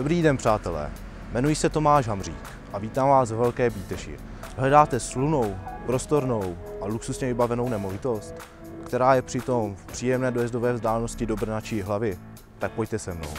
Dobrý den, přátelé. Jmenuji se Tomáš Hamřík a vítám vás v Velké Bíteši. Hledáte slunou, prostornou a luxusně vybavenou nemovitost, která je přitom v příjemné dojezdové vzdálenosti do Brna či hlavy? Tak pojďte se mnou.